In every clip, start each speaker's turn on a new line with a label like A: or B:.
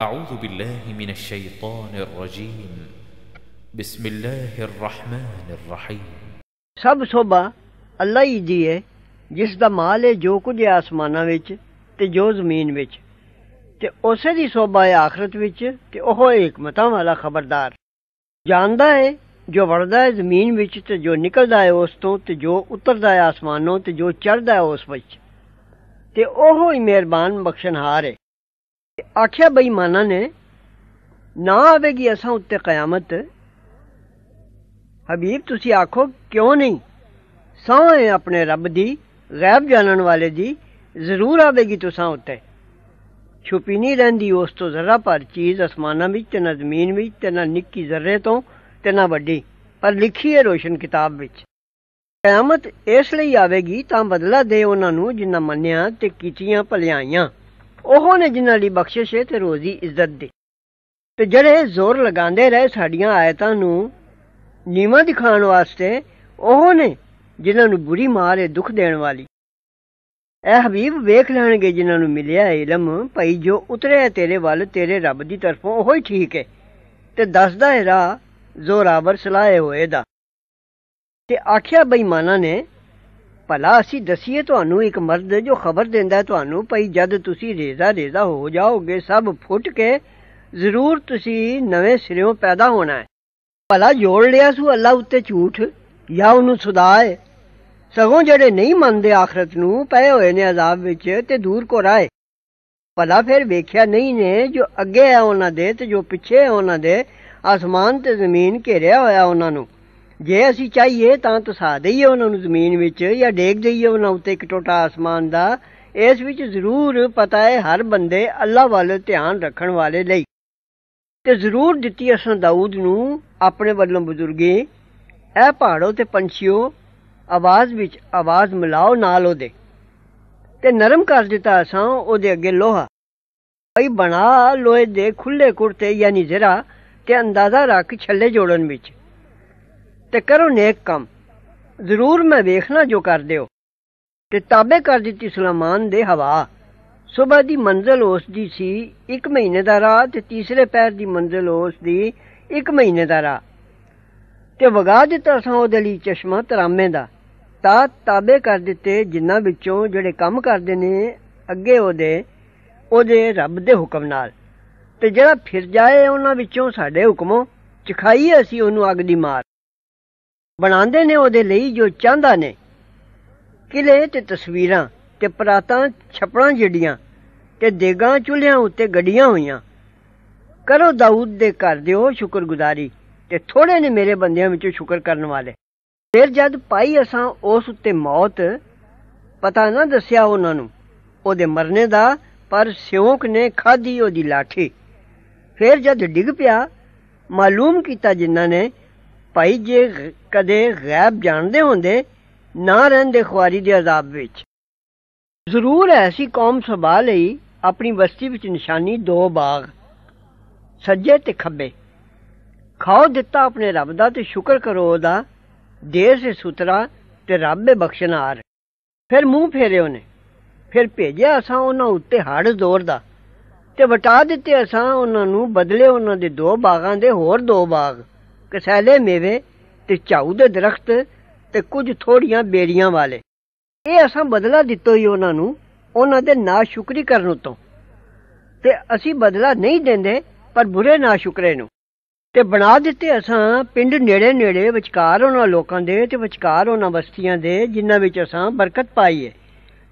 A: أعوذ بالله من الشيطان الرجيم بسم الله الرحمن الرحيم
B: ਸਭ ਸੋਭਾ ਅੱਲਾ ਹੀ ਦੀ ਹੈ ਜਿਸ ਦਾ ਮਾਲ ਹੈ ਜੋ ਕੁਝ ਹੈ ਆਸਮਾਨਾਂ ਵਿੱਚ ਤੇ ਜੋ ਜ਼ਮੀਨ ਵਿੱਚ ਤੇ ਉਸੇ ਦੀ ਸੋਭਾ ਹੈ ਆਖਰਤ ਵਿੱਚ ਤੇ ਉਹ ਹੈ ਹਕਮਤਾਂ ਵਾਲਾ ਖਬਰਦਾਰ ਜਾਣਦਾ ਹੈ ਜੋ ਵੜਦਾ ਹੈ ਜ਼ਮੀਨ ਵਿੱਚ ਤੇ ਜੋ ਨਿਕਲਦਾ ਹੈ ਉਸ ਤੋਂ ਤੇ ਜੋ ਉਤਰਦਾ ਹੈ ਆਸਮਾਨੋਂ ਤੇ ਜੋ ਚੜਦਾ ਹੈ ਉਸ ਵਿੱਚ ਤੇ ਉਹ ਹੀ ਮਿਹਰਬਾਨ ਬਖਸ਼ਣਹਾਰ ਹੈ ਆਖਿਆ ਬੇਈਮਾਨਾਂ ਨੇ, ਨਾ ਆਵੇਗੀ ਅਸਾਂ ਉੱਤੇ ਕਿਆਮਤ ਹਬੀਬ, ਤੁਸੀਂ ਆਖੋ ਕਿਉਂ ਨਹੀਂ? ਸਹੁੰ ਆਪਣੇ ਰੱਬ ਦੀ, ਗੈਬ ਜਾਣਨ ਵਾਲੇ ਦੀ, ਜ਼ਰੂਰ ਆਵੇਗੀ ਤੁਸਾਂ ਉੱਤੇ। ਛੁਪੀ ਨਹੀਂ ਰਹਿੰਦੀ ਉਸ ਤੋਂ ਜ਼ਰਾ ਪਰ ਚੀਜ਼ ਅਸਮਾਨਾਂ ਵਿੱਚ ਤੇ ਨਾ ਜ਼ਮੀਨ ਵਿੱਚ, ਤੇ ਨਾ ਨਿੱਕੀ ਜ਼ਰਰੇ ਤੋਂ, ਤੇ ਨਾ ਵੱਡੀ। ਪਰ ਲਿਖੀ ਹੈ ਰੋਸ਼ਨ ਕਿਤਾਬ ਵਿੱਚ। ਕਿਆਮਤ ਇਸ ਲਈ ਆਵੇਗੀ ਤਾਂ ਬਦਲਾ ਦੇ ਉਹਨਾਂ ਨੂੰ ਜਿਨ੍ਹਾਂ ਮੰਨਿਆ ਤੇ ਕੀਤੀਆਂ ਭਲਾਈਆਂ। ਉਹ ਨੇ ਜਿਨ੍ਹਾਂ ਲਈ ਬਖਸ਼ਿਸ਼ ਹੈ ਤੇ ਰੋਜ਼ੀ ਇੱਜ਼ਤ ਦੀ। ਤੇ ਜਿਹੜੇ ਜ਼ੋਰ ਲਗਾਉਂਦੇ ਰਹੇ ਸਾਡੀਆਂ ਆਇਤਾਂ ਨੂੰ ਨੀਵਾਂ ਦਿਖਾਉਣ ਵਾਸਤੇ, ਉਹ ਨੇ ਜਿਨ੍ਹਾਂ ਨੂੰ ਬੁਰੀ ਮਾਰ ਹੈ, ਦੁੱਖ ਦੇਣ ਵਾਲੀ। ਐ ਹਬੀਬ ਵੇਖ ਲੈਣਗੇ ਜਿਨ੍ਹਾਂ ਨੂੰ ਮਿਲਿਆ ਇਲਮ, ਭਈ ਜੋ ਉਤਰਿਆ ਤੇਰੇ ਵੱਲ, ਤੇਰੇ ਰੱਬ ਦੀ ਤਰਫੋਂ ਉਹ ਹੀ ਠੀਕ ਹੈ। ਤੇ ਦੱਸਦਾ ਹੈ ਰਾਹ ਜ਼ੋਰਾਵਰ ਸਲਾਹੇ ਹੋਏ ਦਾ। ਤੇ ਆਖਿਆ ਬੇਈਮਾਨਾਂ ਨੇ ਭਲਾ ਅਸੀਂ ਦਸੀਏ ਤੁਹਾਨੂੰ ਇੱਕ ਮਰਦ ਜੋ ਖਬਰ ਦਿੰਦਾ ਤੁਹਾਨੂੰ, ਭਈ ਜਦ ਤੁਸੀਂ ਰੇਜ਼ਾ ਰੇਜ਼ਾ ਹੋ ਜਾਓਗੇ, ਸਭ ਫੁੱਟ ਕੇ ਜ਼ਰੂਰ ਤੁਸੀਂ ਨਵੇਂ ਸਿਰਿਓਂ ਪੈਦਾ ਹੋਣਾ ਹੈ। ਭਲਾ ਜੋੜ ਲਿਆ ਸੂ ਅੱਲਾ ਉੱਤੇ ਝੂਠ, ਜਾਂ ਉਹਨੂੰ ਸੁਦਾਏ? ਸਗੋਂ ਜਿਹੜੇ ਨਹੀਂ ਮੰਨਦੇ ਆਖਰਤ ਨੂੰ, ਪਏ ਹੋਏ ਨੇ ਅਜ਼ਾਬ ਵਿੱਚ ਤੇ ਦੂਰ ਕੋ ਰਾਏ ਭਲਾ ਫਿਰ ਵੇਖਿਆ ਨਹੀਂ ਨੇ ਜੋ ਅੱਗੇ ਹੈ ਉਹਨਾਂ ਦੇ ਤੇ ਜੋ ਪਿੱਛੇ ਹੈ ਉਹਨਾਂ ਦੇ, ਆਸਮਾਨ ਤੇ ਜ਼ਮੀਨ ਘੇਰਿਆ ਹੋਇਆ ਉਹਨਾਂ ਨੂੰ। ਜੇ ਅਸੀਂ ਚਾਹੀਏ ਤਾਂ ਤਸਾ ਦਈਏ ਉਹਨਾਂ ਨੂੰ ਜ਼ਮੀਨ ਵਿੱਚ ਜਾਂ ਡੇਗ ਦਈਏ ਉਹਨਾਂ ਉੱਤੇ ਇੱਕ ਟੋਟਾ ਆਸਮਾਨ ਦਾ। ਇਸ ਵਿੱਚ ਜ਼ਰੂਰ ਪਤਾ ਹੈ ਹਰ ਬੰਦੇ ਅੱਲਾ ਵੱਲ ਧਿਆਨ ਰੱਖਣ ਵਾਲੇ ਲਈ। ਤੇ ਜ਼ਰੂਰ ਦਿੱਤੀ ਅਸਾਂ ਦਾਊਦ ਨੂੰ ਆਪਣੇ ਵੱਲੋਂ ਬਜ਼ੁਰਗੀ ਇਹ ਪਹਾੜੋ ਤੇ ਪੰਛੀਓ, ਆਵਾਜ਼ ਵਿੱਚ ਆਵਾਜ਼ ਮਿਲਾਓ ਨਾਲ ਉਹਦੇ। ਤੇ ਨਰਮ ਕਰ ਦਿੱਤਾ ਅਸਾਂ ਉਹਦੇ ਅੱਗੇ ਲੋਹਾ। ਭਈ ਬਣਾ ਲੋਹੇ ਦੇ ਖੁੱਲੇ ਕੁਰਤੇ ਯਾਨੀ ਜ਼ਰਾ ਤੇ ਅੰਦਾਜ਼ਾ ਰੱਖ ਛੱਲੇ ਜੋੜਨ ਵਿੱਚ। ਤੇ ਕਰੋ ਨੇਕ ਕੰਮ। ਜ਼ਰੂਰ ਮੈਂ ਵੇਖਣਾ ਜੋ ਕਰਦੇ ਹੋ ਤੇ ਤਾਬੇ ਕਰ ਦਿੱਤੀ ਸੁਲੇਮਾਨ ਦੇ ਹਵਾ। ਸਵੇਰ ਦੀ ਮੰਜ਼ਲ ਉਸ ਦੀ ਸੀ, ਇੱਕ ਮਹੀਨੇ ਦਾ ਰਾਹ ਤੇ ਤੀਸਰੇ ਪੈਰ ਦੀ ਮੰਜ਼ਲ ਉਸ ਦੀ, ਇੱਕ ਮਹੀਨੇ ਦਾ ਰਾਹ। ਤੇ ਵਗਾ ਦਿੱਤਾ ਸਾਂ ਉਹਦੇ ਲਈ ਚਸ਼ਮਾ ਤਰਾਮੇ ਦਾ। ਤਾਂ ਤਾਬੇ ਕਰ ਦਿੱਤੇ ਜਿਨ੍ਹਾਂ ਵਿੱਚੋਂ ਜਿਹੜੇ ਕੰਮ ਕਰਦੇ ਨੇ, ਅੱਗੇ ਉਹਦੇ ਉਹਦੇ ਰੱਬ ਦੇ ਹੁਕਮ ਨਾਲ। ਤੇ ਜਿਹੜਾ ਫਿਰ ਜਾਏ ਉਹਨਾਂ ਵਿੱਚੋਂ ਸਾਡੇ ਹੁਕਮੋਂ, ਚਖਾਈ ਅਸੀਂ ਉਹਨੂੰ ਅੱਗ ਦੀ ਮਾਰ। ਬਣਾਉਂਦੇ ਨੇ, ਉਹਦੇ ਲਈ ਜੋ ਚਾਹੁੰਦਾ ਨੇ। ਕਿਲੇ ਤੇ ਤਸਵੀਰਾਂ ਤੇ ਪਰਾਤਾਂ, ਛਪੜਾਂ ਜਿਹੜੀਆਂ ਤੇ ਦੇਗਾਂ ਚੁੱਲ੍ਹਿਆਂ ਉੱਤੇ ਗੱਡੀਆਂ ਹੋਈਆਂ। ਕਰੋ ਦਾਊਦ ਦੇ ਘਰ ਦਿਓ ਸ਼ੁਕਰਗੁਜ਼ਾਰੀ ਤੇ ਥੋੜੇ ਨੇ ਮੇਰੇ ਬੰਦਿਆਂ ਵਿੱਚੋਂ ਸ਼ੁਕਰ ਕਰਨ ਵਾਲੇ। ਫਿਰ ਜਦ ਪਾਈ ਅਸਾਂ ਉਸ ਉੱਤੇ ਮੌਤ, ਪਤਾ ਨਾ ਦੱਸਿਆ ਉਹਨਾਂ ਨੂੰ, ਉਹਦੇ ਮਰਨੇ ਦਾ, ਪਰ ਸਿਉਂਕ ਨੇ ਖਾਧੀ ਉਹਦੀ ਲਾਠੀ। ਫਿਰ ਜਦ ਡਿੱਗ ਪਿਆ, ਮਾਲੂਮ ਕੀਤਾ ਜਿਨ੍ਹਾਂ ਨੇ ਭਾਈ, ਜੇ ਕਦੇ ਗੈਬ ਜਾਣਦੇ ਹੁੰਦੇ, ਨਾ ਰਹਿੰਦੇ ਖੁਆਰੀ ਦੇ ਅਜ਼ਾਬ ਵਿੱਚ। ਜ਼ਰੂਰ ਐਸੀ ਕੌਮ ਸਭਾ ਲਈ ਆਪਣੀ ਬਸਤੀ ਵਿੱਚ ਨਿਸ਼ਾਨੀ ਦੋ ਬਾਗ, ਸੱਜੇ ਤੇ ਖੱਬੇ। ਖਾਓ ਦਿੱਤਾ ਆਪਣੇ ਰੱਬ ਦਾ ਤੇ ਸ਼ੁਕਰ ਕਰੋ ਉਹਦਾ, ਦੇਰ ਸੇ ਸੁਤਰਾ ਤੇ ਰੱਬ ਰੱਬੇ ਬਖਸ਼ਨਾਰ ਫਿਰ ਮੂੰਹ ਫੇਰੇ ਉਹਨੇ, ਫਿਰ ਭੇਜਿਆ ਅਸਾਂ ਉਹਨਾਂ ਉੱਤੇ ਹੜ ਜ਼ੋਰ ਦਾ ਤੇ ਵਟਾ ਦਿੱਤੇ ਅਸਾਂ ਉਹਨਾਂ ਨੂੰ ਬਦਲੇ ਉਹਨਾਂ ਦੇ ਦੋ ਬਾਗਾਂ ਦੇ ਹੋਰ ਦੋ ਬਾਗ। ਕਸੈਲੇ ਮੇਵੇ ਤੇ ਝਾਊ ਦੇ ਦਰਖਤ ਤੇ ਕੁਝ ਥੋੜੀਆਂ ਬੇੜੀਆਂ ਵਾਲੇ। ਇਹ ਅਸਾਂ ਬਦਲਾ ਦਿੱਤੋ ਹੀ ਉਹਨਾਂ ਨੂੰ, ਉਹਨਾਂ ਦੇ ਨਾ ਕਰਨ ਉਤੋਂ। ਤੇ ਅਸੀਂ ਬਦਲਾ ਨਹੀਂ ਦਿੰਦੇ, ਪਰ ਬੁਰੇ ਨਾ ਨੂੰ। ਤੇ ਬਣਾ ਦਿੱਤੇ ਅਸਾਂ ਪਿੰਡ ਨੇੜੇ ਨੇੜੇ ਵਿਚਕਾਰ ਉਹਨਾਂ ਲੋਕਾਂ ਦੇ ਤੇ ਵਿਚਕਾਰ ਉਹਨਾਂ ਬਸਤੀਆਂ ਦੇ, ਜਿਨ੍ਹਾਂ ਵਿੱਚ ਅਸਾਂ ਬਰਕਤ ਪਾਈ ਹੈ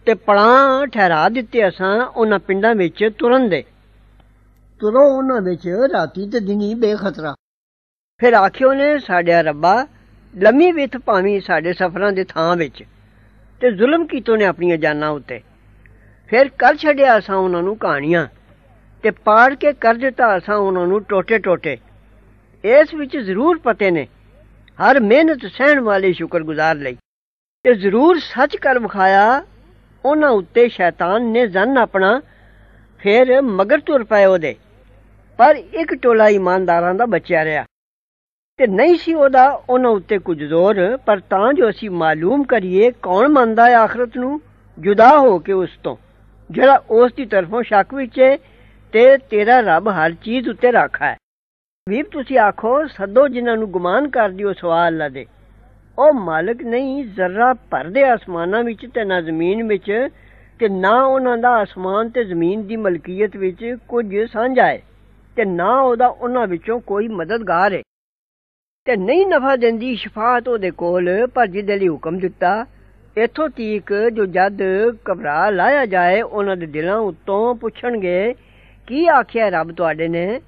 B: ਤੇ ਪੜਾਂ ਠਹਿਰਾ ਦਿੱਤੇ ਅਸਾਂ ਉਹਨਾਂ ਪਿੰਡਾਂ ਵਿੱਚ ਤੁਰਨ ਦੇ। ਤੁਰੋ ਉਹਨਾਂ ਵਿੱਚ ਰਾਤੀ ਤੇ ਦਿਨੀ ਬੇਖਤਰਾ। ਫਿਰ ਆਖਿਓ ਨੇ ਸਾਡਿਆ ਰੱਬਾ, ਲੰਮੀ ਵਿਥ ਭਾਵੇਂ ਸਾਡੇ ਸਫਰਾਂ ਦੇ ਥਾਂ ਵਿੱਚ, ਤੇ ਜ਼ੁਲਮ ਕੀਤੋ ਨੇ ਆਪਣੀਆਂ ਜਾਨਾਂ ਉੱਤੇ। ਫਿਰ ਕਰ ਛੱਡਿਆ ਅਸਾਂ ਉਹਨਾਂ ਨੂੰ ਕਹਾਣੀਆਂ, ਤੇ ਪਾੜ ਕੇ ਕਰ ਦਿੱਤਾ ਅਸਾਂ ਉਹਨਾਂ ਨੂੰ ਟੋਟੇ ਟੋਟੇ ਇਸ ਵਿੱਚ ਜ਼ਰੂਰ ਪਤੇ ਨੇ, ਹਰ ਮਿਹਨਤ ਸਹਿਣ ਵਾਲੇ ਸ਼ੁਕਰਗੁਜ਼ਾਰ ਲਈ। ਤੇ ਜ਼ਰੂਰ ਸੱਚ ਕਰ ਵਿਖਾਇਆ, ਉਹਨਾਂ ਉੱਤੇ ਸ਼ੈਤਾਨ ਨੇ ਜ਼ਨ ਆਪਣਾ, ਫਿਰ ਮਗਰ ਤੁਰ ਪਏ ਉਹਦੇ। ਪਰ ਇੱਕ ਟੋਲਾ ਇਮਾਨਦਾਰਾਂ ਦਾ ਬਚਿਆ ਰਿਹਾ। ਤੇ ਨਹੀਂ ਸੀ ਉਹਦਾ, ਉਹਨਾਂ ਉੱਤੇ ਕੁਝ ਜ਼ੋਰ, ਪਰ ਤਾਂ ਜੋ ਅਸੀਂ ਮਾਲੂਮ ਕਰੀਏ ਕੌਣ ਮੰਨਦਾ ਹੈ ਆਖਰਤ ਨੂੰ, ਜੁਦਾ ਹੋ ਕੇ ਉਸ ਤੋਂ। ਜਿਹੜਾ ਉਸ ਦੀ ਤਰਫੋਂ ਸ਼ੱਕ ਵਿੱਚ ਹੈ ਤੇ ਤੇਰਾ ਰੱਬ ਹਰ ਚੀਜ਼ ਉੱਤੇ ਰੱਖਾ ਹੈ। ਵੀਰ, ਤੁਸੀਂ ਆਖੋ, ਸੱਦੋ ਜਿਨ੍ਹਾਂ ਨੂੰ ਗੁਮਾਨ ਕਰਦੀ ਉਹ ਸਵਾਲ ਲਾ ਦੇ। ਉਹ ਮਾਲਕ ਨਹੀਂ ਜ਼ਰਾ ਭਰਦੇ ਆਸਮਾਨਾਂ ਵਿੱਚ ਤੇ ਨਾ ਜ਼ਮੀਨ ਵਿੱਚ ਤੇ ਨਾ ਉਹਨਾਂ ਦਾ ਆਸਮਾਨ ਤੇ ਜ਼ਮੀਨ ਦੀ ਮਲਕੀਅਤ ਵਿੱਚ ਕੁਝ ਸਾਂਝਾ ਹੈ ਤੇ ਨਾ ਉਹਦਾ ਉਹਨਾਂ ਵਿੱਚੋਂ ਕੋਈ ਮਦਦਗਾਰ ਹੈ ਤੇ ਨਹੀਂ ਨਫਾ ਦਿੰਦੀ ਸ਼ਫਾਅਤ ਉਹਦੇ ਕੋਲ, ਪਰ ਜਿਹਦੇ ਲਈ ਹੁਕਮ ਦਿੱਤਾ, ਇਥੋਂ ਤੀਕ ਜੋ ਜਦ ਘਬਰਾ ਲਾਇਆ ਜਾਏ, ਉਹਨਾਂ ਦੇ ਦਿਲਾਂ ਉੱਤੋਂ ਪੁੱਛਣਗੇ, ਕੀ ਆਖਿਆ ਰੱਬ ਤੁਹਾਡੇ ਨੇ?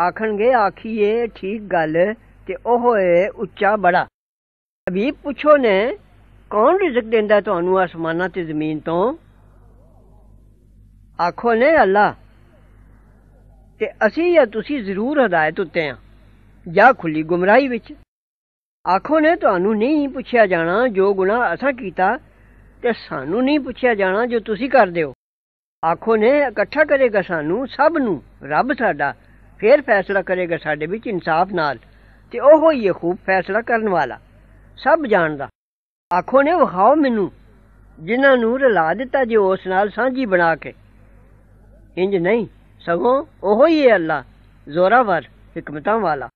B: ਆਖਣਗੇ, ਆਖੀਏ, ਠੀਕ ਗੱਲ, ਤੇ ਉਹ ਏ ਉੱਚਾ ਬੜਾ। ਅਬੀ ਪੁੱਛੋ ਨੇ, ਕੌਣ ਰਿਜ਼ਕ ਦਿੰਦਾ ਤੁਹਾਨੂੰ ਆਸਮਾਨਾਂ ਤੇ ਜ਼ਮੀਨ ਤੋਂ? ਆਖੋ ਨੇ, ਅੱਲਾ, ਤੇ ਅਸੀਂ ਜਾਂ ਤੁਸੀਂ ਜ਼ਰੂਰ ਹਦਾਇਤ ਉੱਤੇ ਆ। ਜਾਂ ਖੁੱਲੀ ਗੁੰਮਰਾਹੀ ਵਿੱਚ? ਆਖੋ ਨੇ ਤੁਹਾਨੂੰ ਨਹੀਂ ਪੁੱਛਿਆ ਜਾਣਾ ਜੋ ਗੁਨਾਹ ਅਸਾਂ ਕੀਤਾ ਤੇ ਸਾਨੂੰ ਨਹੀਂ ਪੁੱਛਿਆ ਜਾਣਾ ਜੋ ਤੁਸੀਂ ਕਰਦੇ ਹੋ। ਆਖੋ ਨੇ, ਇਕੱਠਾ ਕਰੇਗਾ ਸਾਨੂੰ ਸਭ ਨੂੰ, ਰੱਬ ਸਾਡਾ, ਫੇਰ ਫੈਸਲਾ ਕਰੇਗਾ ਸਾਡੇ ਵਿੱਚ ਇਨਸਾਫ ਨਾਲ, ਤੇ ਉਹ ਹੀ ਹੈ ਖੂਬ ਫੈਸਲਾ ਕਰਨ ਵਾਲਾ, ਸਭ ਜਾਣਦਾ। ਆਖੋ ਨੇ, ਵਖਾਓ ਮੈਨੂੰ, ਜਿਨ੍ਹਾਂ ਨੂੰ ਰਲਾ ਦਿੱਤਾ ਜੇ ਉਸ ਨਾਲ ਸਾਂਝੀ ਬਣਾ ਕੇ। ਇੰਜ ਨਹੀਂ, ਸਗੋਂ ਉਹ ਹੀ ਹੈ ਅੱਲਾ, ਜ਼ੋਰਾਵਰ, ਹਕਮਤਾਂ ਵਾਲਾ।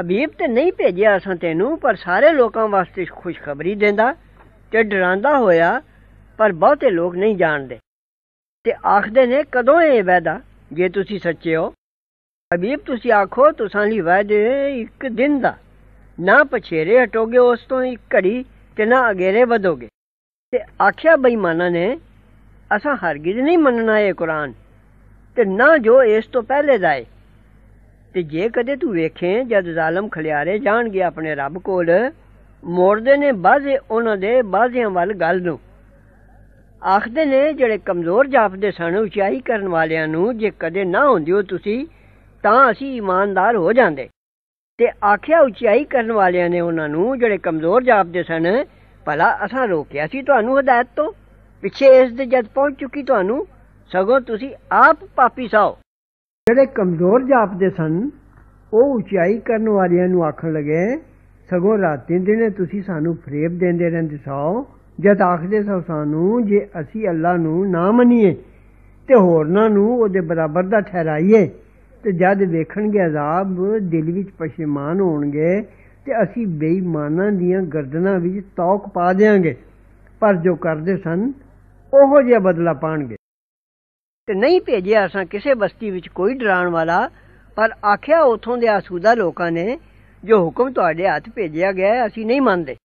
B: ਹਬੀਬ ਤੇ ਨਹੀਂ ਭੇਜਿਆ ਅਸਾਂ ਤੈਨੂੰ, ਪਰ ਸਾਰੇ ਲੋਕਾਂ ਵਾਸਤੇ ਖੁਸ਼ਖਬਰੀ ਦਿੰਦਾ, ਤੇ ਡਰਾਂਦਾ ਹੋਇਆ, ਪਰ ਬਹੁਤੇ ਲੋਕ ਨਹੀਂ ਜਾਣਦੇ। ਤੇ ਆਖਦੇ ਨੇ, ਕਦੋਂ ਇਹ ਵਾਅਦਾ? ਜੇ ਤੁਸੀਂ ਸੱਚੇ ਹੋ। ਹਬੀਬ ਤੁਸੀਂ ਆਖੋ, ਤੁਸਾਂ ਲਈ ਵਾਅਦੇ ਇੱਕ ਦਿਨ ਦਾ। ਨਾ ਪਛੇਰੇ ਹਟੋਗੇ, ਉਸ ਤੋਂ ਇੱਕ ਘੜੀ, ਤੇ ਨਾ ਅਗੇਰੇ ਵਧੋਗੇ। ਤੇ ਆਖਿਆ ਬੇਈਮਾਨਾਂ ਨੇ, ਅਸਾਂ ਹਰਗਿਜ਼ ਨਹੀਂ ਮੰਨਣਾ ਇਹ ਕੁਰਾਨ, ਤੇ ਨਾ ਜੋ ਇਸ ਤੋਂ ਪਹਿਲੇ ਦਾ ਏ। ਤੇ ਜੇ ਕਦੇ ਤੂੰ ਵੇਖੇ ਜਦ ਜ਼ਾਲਮ ਖਲਿਆਰੇ ਜਾਣਗੇ ਆਪਣੇ ਰੱਬ ਕੋਲ, ਮੋੜਦੇ ਨੇ ਬਾਜ਼ੇ ਉਹਨਾਂ ਦੇ ਬਾਜ਼ਿਆਂ ਵੱਲ ਗੱਲ ਨੂੰ। ਆਖਦੇ ਨੇ ਜਿਹੜੇ ਕਮਜ਼ੋਰ ਜਾਪਦੇ ਸਨ ਉਚਾਈ ਕਰਨ ਵਾਲਿਆਂ ਨੂੰ, ਜੇ ਕਦੇ ਨਾ ਹੁੰਦਿਓ ਤੁਸੀਂ, ਤਾਂ ਅਸੀਂ ਇਮਾਨਦਾਰ ਹੋ ਜਾਂਦੇ। ਤੇ ਆਖਿਆ ਉਚਾਈ ਕਰਨ ਵਾਲਿਆਂ ਨੇ ਉਹਨਾਂ ਨੂੰ, ਜਿਹੜੇ ਕਮਜ਼ੋਰ ਜਾਪਦੇ ਸਨ, ਭਲਾ ਅਸਾਂ ਰੋਕਿਆ ਸੀ ਤੁਹਾਨੂੰ ਹਦਾਇਤ ਤੋਂ? ਪਿੱਛੇ ਇਸ ਦੇ ਜਦ ਪਹੁੰਚ ਚੁੱਕੀ ਤੁਹਾਨੂੰ, ਸਗੋਂ ਤੁਸੀਂ ਆਪ ਪਾਪੀ ਸਾਓ। ਜਿਹੜੇ ਕਮਜ਼ੋਰ ਜਾਪਦੇ ਸਨ, ਉਹ ਉਚਾਈ ਕਰਨ ਵਾਲਿਆਂ ਨੂੰ ਆਖਣ ਲੱਗੇ, ਸਗੋਂ ਰਾਤੀ ਦਿਨੇ ਤੁਸੀਂ ਸਾਨੂੰ ਫਰੇਬ ਦਿੰਦੇ ਰਹਿੰਦੇ ਸੋ। ਜਦ ਆਖਦੇ ਸੋ ਸਾਨੂੰ, ਜੇ ਅਸੀਂ ਅੱਲਾ ਨੂੰ ਨਾ ਮੰਨੀਏ, ਤੇ ਹੋਰਨਾਂ ਨੂੰ ਉਹਦੇ ਬਰਾਬਰ ਦਾ ਠਹਿਰਾਈਏ। ਤੇ ਜਦ ਵੇਖਣਗੇ ਅਜ਼ਾਬ, ਦਿਲ ਵਿੱਚ ਪਛਿਮਾਨ ਹੋਣਗੇ, ਤੇ ਅਸੀਂ ਬੇਈਮਾਨਾਂ ਦੀਆਂ ਗਰਦਨਾਂ ਵਿੱਚ ਤੌਕ ਪਾ ਦੇਾਂਗੇ ਪਰ ਜੋ ਕਰਦੇ ਸਨ, ਉਹੋ ਜਿਹਾ ਬਦਲਾ ਪਾਣਗੇ। ਤੇ ਨਹੀਂ ਭੇਜਿਆ ਅਸਾਂ ਕਿਸੇ ਬਸਤੀ ਵਿੱਚ ਕੋਈ ਡਰਾਉਣ ਵਾਲਾ, ਪਰ ਆਖਿਆ ਉਥੋਂ ਦੇ ਆਸੂਦਾ ਲੋਕਾਂ ਨੇ, ਜੋ ਹੁਕਮ ਤੁਹਾਡੇ ਹੱਥ ਭੇਜਿਆ ਗਿਆ ਅਸੀਂ ਨਹੀਂ ਮੰਨਦੇ।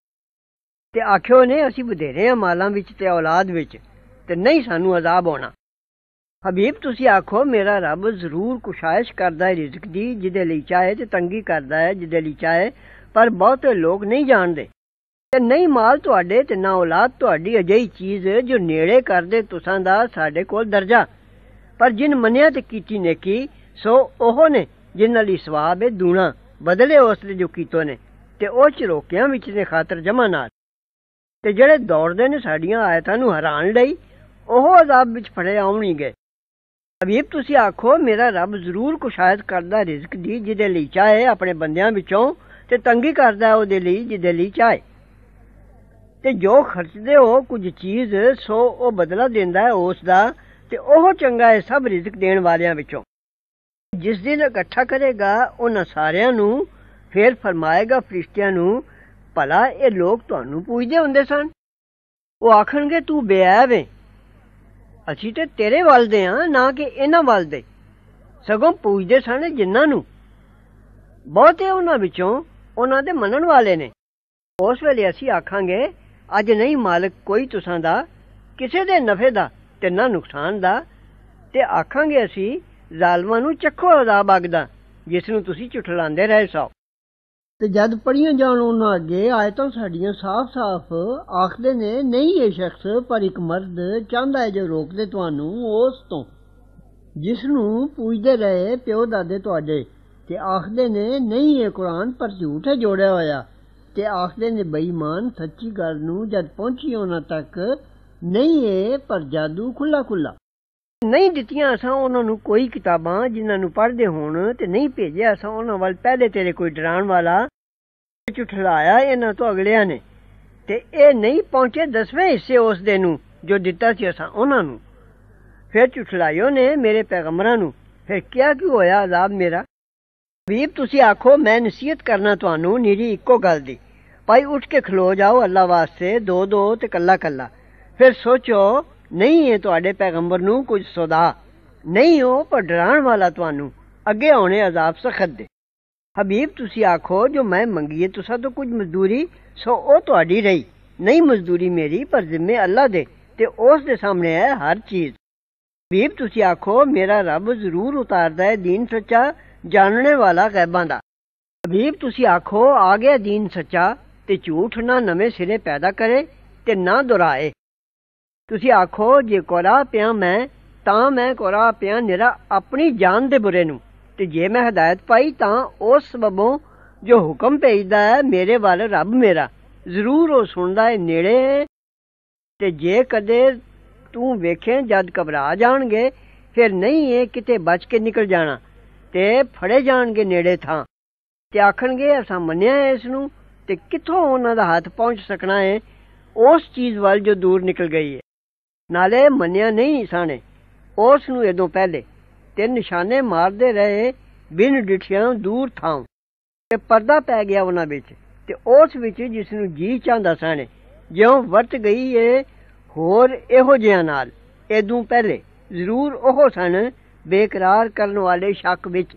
B: ਤੇ ਆਖਿਓ ਨੇ, ਅਸੀਂ ਬਧੇਰੇ ਆ ਮਾਲਾਂ ਵਿੱਚ ਤੇ ਔਲਾਦ ਵਿੱਚ, ਤੇ ਨਹੀਂ ਸਾਨੂੰ ਅਜ਼ਾਬ ਹੋਣਾ ਹਬੀਬ, ਤੁਸੀਂ ਆਖੋ, ਮੇਰਾ ਰੱਬ ਜ਼ਰੂਰ ਕੁਸ਼ਾਇਸ਼ ਕਰਦਾ ਹੈ ਰਿਜ਼ਕ ਦੀ, ਜਿਹਦੇ ਲਈ ਚਾਹੇ ਤੇ ਤੰਗੀ ਕਰਦਾ ਹੈ, ਜਿਹਦੇ ਲਈ ਚਾਹੇ, ਪਰ ਬਹੁਤੇ ਲੋਕ ਨਹੀਂ ਜਾਣਦੇ। ਤੇ ਨਹੀਂ ਮਾਲ ਤੁਹਾਡੇ ਤੇ ਨਾ ਔਲਾਦ, ਤੁਹਾਡੀ ਅਜਿਹੀ ਚੀਜ਼ ਜੋ ਨੇੜੇ ਕਰਦੇ ਤੁਸਾਂ ਦਾ ਸਾਡੇ ਕੋਲ ਦਰਜਾ। ਪਰ ਜਿਨ ਮੰਨਿਆ ਤੇ ਕੀਤੀ ਨੇਕੀ, ਸੋ ਉਹ ਨੇ ਜਿਨ੍ਹਾਂ ਲਈ ਸਵਾਬ ਹੈ ਦੂਣਾ, ਬਦਲੇ ਉਸ ਦੇ ਜੋ ਕੀਤੋ ਨੇ, ਤੇ ਉਹ ਚਰੋਕਿਆਂ ਵਿੱਚ ਦੇ ਖਾਤਰ ਜਮਾ ਨਾਲ ਤੇ ਜਿਹੜੇ ਦੌੜਦੇ ਨੇ ਸਾਡੀਆਂ ਆਇਤਾਂ ਨੂੰ ਹਰਾਣ ਲਈ, ਉਹ ਅਜ਼ਾਬ ਵਿੱਚ ਫੜੇ ਆਉਣਗੇ ਹਬੀਬ, ਤੁਸੀਂ ਆਖੋ, ਮੇਰਾ ਰੱਬ ਜ਼ਰੂਰ ਕੁਸ਼ਾਇਦ ਕਰਦਾ ਰਿਜ਼ਕ ਦੀ, ਜਿਹਦੇ ਲਈ ਚਾਹੇ, ਆਪਣੇ ਬੰਦਿਆਂ ਵਿੱਚੋਂ, ਤੇ ਤੰਗੀ ਕਰਦਾ ਉਹਦੇ ਲਈ, ਜਿਹਦੇ ਲਈ ਚਾਹੇ। ਤੇ ਜੋ ਖਰਚਦੇ ਹੋ ਕੁਝ ਚੀਜ਼, ਸੋ ਉਹ ਬਦਲਾ ਦਿੰਦਾ ਹੈ ਉਸ ਦਾ ਤੇ ਉਹ ਚੰਗਾ ਹੈ ਸਭ ਰਿਜ਼ਕ ਦੇਣ ਵਾਲਿਆਂ ਵਿੱਚੋਂ। ਜਿਸ ਦਿਨ ਇਕੱਠਾ ਕਰੇਗਾ, ਉਹਨਾਂ ਸਾਰਿਆਂ ਨੂੰ ਫੇਰ ਫਰਮਾਏਗਾ, ਫਰਿਸ਼ਤਿਆਂ ਨੂੰ, ਭਲਾ ਇਹ ਲੋਕ ਤੁਹਾਨੂੰ ਪੁੱਛਦੇ ਹੁੰਦੇ ਸਨ। ਉਹ ਆਖਣਗੇ, ਤੂੰ ਬੇਅਬ ਹੈ ਅਸੀਂ ਤੇ ਤੇਰੇ ਵੱਲ ਦੇ ਆ, ਨਾ ਕਿ ਇਹਨਾਂ ਵੱਲ ਦੇ ਸਗੋਂ ਪੁੱਛਦੇ ਸਨ ਜਿਨ੍ਹਾਂ ਨੂੰ। ਬਹੁਤੇ ਉਹਨਾਂ ਵਿੱਚੋਂ ਉਹਨਾਂ ਦੇ ਮੰਨਣ ਵਾਲੇ ਨੇ। ਉਸ ਵੇਲੇ ਅਸੀਂ ਆਖਾਂਗੇ, ਅੱਜ ਨਹੀਂ ਮਾਲਕ ਕੋਈ ਤੁਸਾਂ ਦਾ, ਕਿਸੇ ਦੇ ਨਫੇ ਦਾ ਤੇ ਨਾ ਨੁਕਸਾਨ ਦਾ, ਤੇ ਆਖਾਂਗੇ ਅਸੀਂ, ਜ਼ਾਲਮਾਂ ਨੂੰ ਚੱਖੋ ਅਜ਼ਾਬ ਅਗਦਾ, ਜਿਸ ਨੂੰ ਤੁਸੀਂ ਝੁਠਲਾਉਂਦੇ ਰਹੇ ਸੋ। ਤੇ ਜਦ ਪੜੀਆਂ ਜਾਣ ਉਹਨਾਂ ਅੱਗੇ, ਆਇਤਾਂ ਸਾਡੀਆਂ ਸਾਫ਼-ਸਾਫ਼ ਆਖਦੇ ਨੇ, ਨਹੀਂ ਇਹ ਸ਼ਖਸ, ਪਰ ਇੱਕ ਮਰਦ ਚਾਹੁੰਦਾ ਹੈ ਜੋ ਰੋਕਦੇ ਤੁਹਾਨੂੰ ਉਸ ਤੋਂ। ਜਿਸ ਨੂੰ ਪੁੱਛਦੇ ਰਹੇ ਪਿਓ ਦਾਦੇ ਤੁਹਾਡੇ, ਤੇ ਆਖਦੇ ਨੇ, ਨਹੀਂ ਇਹ ਕੁਰਾਨ ਪਰ ਝੂਠ ਹੈ ਜੋੜਿਆ ਹੋਇਆ। ਤੇ ਆਖਦੇ ਨੇ, ਬੇਈਮਾਨ, ਸੱਚੀ ਗੱਲ ਨੂੰ ਜਦ ਪਹੁੰਚੀ ਉਹਨਾਂ ਤੱਕ ਨਹੀਂ ਏ ਪਰ ਜਾਦੂ ਖੁੱਲਾ ਖੁੱਲਾ ਨਹੀਂ ਦਿੱਤੀਆਂ ਅਸਾਂ ਉਹਨਾਂ ਨੂੰ ਕੋਈ ਕਿਤਾਬਾਂ ਜਿਨ੍ਹਾਂ ਨੂੰ ਪੜ੍ਹਦੇ ਹੋਣ ਤੇ ਨਹੀਂ ਭੇਜਿਆ, ਅਸਾਂ ਉਹਨਾਂ ਵੱਲ ਪਹਿਲੇ ਤੇਰੇ ਕੋਈ ਡਰਾਉਣ ਵਾਲਾ ਝੁਠਲਾਇਆ ਇਹਨਾਂ ਤੋਂ ਅਗਲਿਆਂ ਨੇ। ਤੇ ਇਹ ਨਹੀਂ ਪਹੁੰਚੇ ਦਸਵੇਂ ਹਿੱਸੇ ਉਸ ਦੇ ਨੂੰ ਜੋ ਦਿੱਤਾ ਸੀ ਅਸਾਂ ਉਹਨਾਂ ਨੂੰ। ਫਿਰ ਝੁਠਲਾਇਓ ਨੇ ਮੇਰੇ ਪੈਗੰਬਰਾਂ ਨੂੰ, ਫਿਰ ਕਿਆ ਕੀ ਹੋਇਆ ਅਜ਼ਾਬ ਮੇਰਾ? ਵੀਰ ਤੁਸੀਂ ਆਖੋ, ਮੈਂ ਨਸੀਹਤ ਕਰਨਾ ਤੁਹਾਨੂੰ, ਨੀਰੀ ਇੱਕੋ ਗੱਲ ਦੀ। ਭਾਈ, ਉੱਠ ਕੇ ਖਲੋ ਜਾਓ ਅੱਲਾ ਵਾਸਤੇ ਦੋ ਦੋ ਤੇ ਕੱਲਾ ਕੱਲਾ ਫਿਰ ਸੋਚੋ, ਨਹੀਂ ਹੈ ਤੁਹਾਡੇ ਪੈਗੰਬਰ ਨੂੰ ਕੁਝ ਸੌਦਾ, ਨਹੀਂ ਹੋ ਪਰ ਡਰਾਉਣ ਵਾਲਾ ਤੁਹਾਨੂੰ, ਅੱਗੇ ਆਉਣੇ ਅਜ਼ਾਬ ਸਖਤ ਦੇ। ਹਬੀਬ, ਤੁਸੀਂ ਆਖੋ, ਜੋ ਮੈਂ ਮੰਗੀਏ, ਤੁਸਾਂ ਤੋਂ ਕੁਝ ਮਜ਼ਦੂਰੀ, ਸੋ ਉਹ ਤੁਹਾਡੀ ਰਹੀ। ਨਹੀਂ ਮਜ਼ਦੂਰੀ ਮੇਰੀ, ਪਰ ਜ਼ਿੰਮੇ ਅੱਲਾ ਦੇ, ਤੇ ਉਸ ਦੇ ਸਾਹਮਣੇ ਹੈ ਹਰ ਚੀਜ਼। ਹਬੀਬ, ਤੁਸੀਂ ਆਖੋ, ਮੇਰਾ ਰੱਬ ਜ਼ਰੂਰ ਉਤਾਰਦਾ ਹੈ ਦੀਨ ਸੱਚਾ, ਜਾਣਨੇ ਵਾਲਾ ਗੈਬਾਂ ਦਾ। ਹਬੀਬ, ਤੁਸੀਂ ਆਖੋ, ਆ ਗਿਆ ਦੀਨ ਸੱਚਾ, ਤੇ ਝੂਠ ਨਾ ਨਵੇਂ ਸਿਰੇ ਪੈਦਾ ਕਰੇ, ਤੇ ਨਾ ਦੁਹਰਾਏ। ਤੁਸੀਂ ਆਖੋ, ਜੇ ਕੋਰਾ ਪਿਆ ਮੈਂ, ਤਾਂ ਮੈਂ ਕੋਰਾ ਪਿਆ ਨਿਰਾ ਆਪਣੀ ਜਾਨ ਦੇ ਬੁਰੇ ਨੂੰ। ਤੇ ਜੇ ਮੈਂ ਹਦਾਇਤ ਪਾਈ, ਤਾਂ ਉਸ ਸਬਬੋਂ ਜੋ ਹੁਕਮ ਭੇਜਦਾ ਹੈ, ਮੇਰੇ ਵੱਲ ਰੱਬ ਮੇਰਾ। ਜ਼ਰੂਰ ਉਹ ਸੁਣਦਾ ਹੈ, ਨੇੜੇ। ਤੇ ਜੇ ਕਦੇ ਤੂੰ ਵੇਖੇ, ਜਦ ਘਬਰਾ ਜਾਣਗੇ, ਫਿਰ ਨਹੀਂ ਇਹ ਕਿਤੇ ਬਚ ਕੇ ਨਿਕਲ ਜਾਣਾ, ਤੇ ਫੜੇ ਜਾਣਗੇ ਨੇੜੇ ਥਾਂ। ਤੇ ਆਖਣਗੇ, ਅਸਾਂ ਮੰਨਿਆ ਇਸ ਨੂੰ, ਤੇ ਕਿੱਥੋਂ ਉਹਨਾਂ ਦਾ ਹੱਥ ਪਹੁੰਚ ਸਕਣਾ ਹੈ? ਉਸ ਚੀਜ਼ ਵੱਲ ਜੋ ਦੂਰ ਨਿਕਲ ਗਈ ਹੈ। ਨਾਲੇ ਮੰਨਿਆ ਨਹੀਂ ਸਾਨੇ ਉਸ ਨੂੰ ਇਦੋਂ ਪਹਿਲੇ ਤੇ ਨਿਸ਼ਾਨੇ ਮਾਰਦੇ ਰਹੇ ਬਿਨ ਡਿਠਿਆਂ ਦੂਰ ਥਾਂ। ਤੇ ਪਰਦਾ ਪੈ ਗਿਆ ਉਹਨਾਂ ਵਿੱਚ ਤੇ ਉਸ ਵਿੱਚ ਜਿਸ ਨੂੰ ਜੀ ਚਾਹੁੰਦਾ ਸਾਨੇ ਜਿਉਂ ਵਰਤ ਗਈ ਏ, ਹੋਰ ਇਹੋ ਜਿਹਾ ਨਾਲ। ਇਦੋਂ ਪਹਿਲੇ ਜ਼ਰੂਰ ਉਹ ਸਨ ਬੇਕਰਾਰ ਕਰਨ ਵਾਲੇ ਸ਼ੱਕ ਵਿੱਚ।